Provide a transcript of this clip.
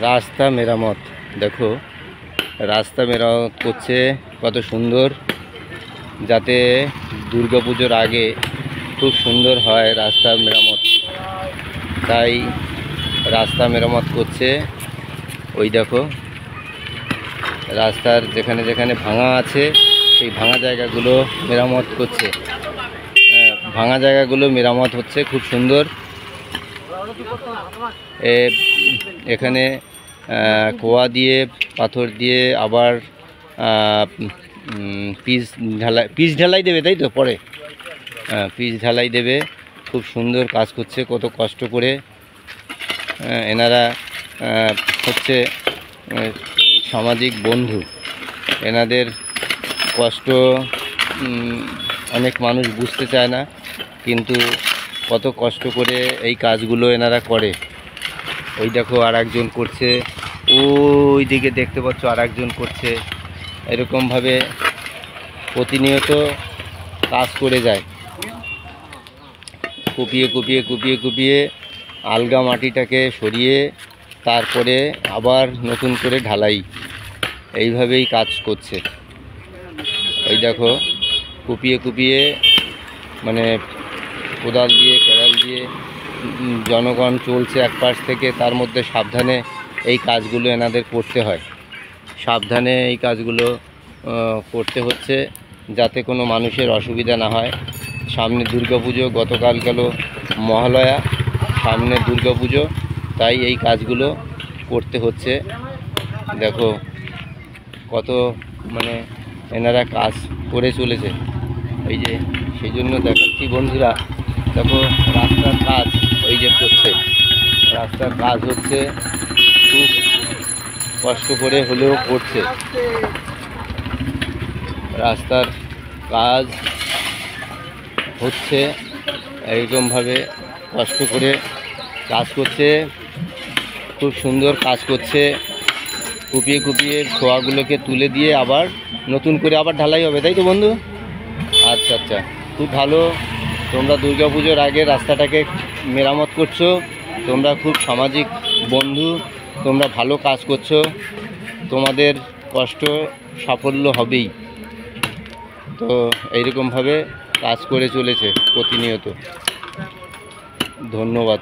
রাস্তা মেরামত। দেখো রাস্তা মেরামত করছে কত সুন্দর। যাতে দুর্গাপুজোর আগে খুব সুন্দর হয় রাস্তা মেরামত। তাই রাস্তা মেরামত করছে। ওই দেখো রাস্তার যেখানে যেখানে ভাঙা আছে সেই ভাঙা জায়গাগুলো মেরামত করছে। হ্যাঁ, ভাঙা জায়গাগুলো মেরামত হচ্ছে খুব সুন্দর। এখানে কোয়া দিয়ে, পাথর দিয়ে আবার পিস ঢালাই পিস ঢালাই দেবে, তাই তো, পরে? পিস ঢালাই দেবে। খুব সুন্দর কাজ করছে, কত কষ্ট করে। এনারা হচ্ছে সামাজিক বন্ধু। এনাদের কষ্ট অনেক মানুষ বুঝতে চায় না, কিন্তু কত কষ্ট করে এই কাজগুলো এনারা করে। ওই দেখো আর একজন করছে, ওই দিকে দেখতে পাচ্ছ আর একজন করছে। এরকমভাবে প্রতিনিয়ত কাজ করে যায়। কুপিয়ে কুপিয়ে কুপিয়ে কুপিয়ে আলগা মাটিটাকে সরিয়ে তারপরে আবার নতুন করে ঢালাই। এইভাবেই কাজ করছে। এই দেখো, কুপিয়ে কুপিয়ে মানে কোদাল দিয়ে, কেরাল দিয়ে জনগণ চলছে এক পাশ থেকে, তার মধ্যে সাবধানে এই কাজগুলো এনাদের করতে হয়। সাবধানে এই কাজগুলো করতে হচ্ছে যাতে কোনো মানুষের অসুবিধা না হয়। সামনে দুর্গাপুজো, গতকাল গেল মহালয়া, সামনে দুর্গাপুজো, তাই এই কাজগুলো করতে হচ্ছে। দেখো কত মানে এনারা কাজ করে চলেছে। এই যে, সেই জন্য দেখাচ্ছি বন্ধুরা দেখো, রাস্তার কাজ, ওই যে করছে রাস্তার কাজ হচ্ছে, খুব কষ্ট করে হলেও করছে। রাস্তার কাজ হচ্ছে, এইরকমভাবে কষ্ট করে কাজ করছে, খুব সুন্দর কাজ করছে। কুপিয়ে কুপিয়ে ছোয়াগুলোকে তুলে দিয়ে আবার নতুন করে আবার ঢালাই হবে, তাই তো বন্ধু? আচ্ছা আচ্ছা খুব ভালো তোমরা দুর্গাপুজোর আগে রাস্তাটাকে মেরামত করছ, তোমরা খুব সামাজিক বন্ধু, তোমরা ভালো কাজ করছ, তোমাদের কষ্ট সাফল্য হবেই। তো এইরকমভাবে কাজ করে চলেছে প্রতিনিয়ত। ধন্যবাদ।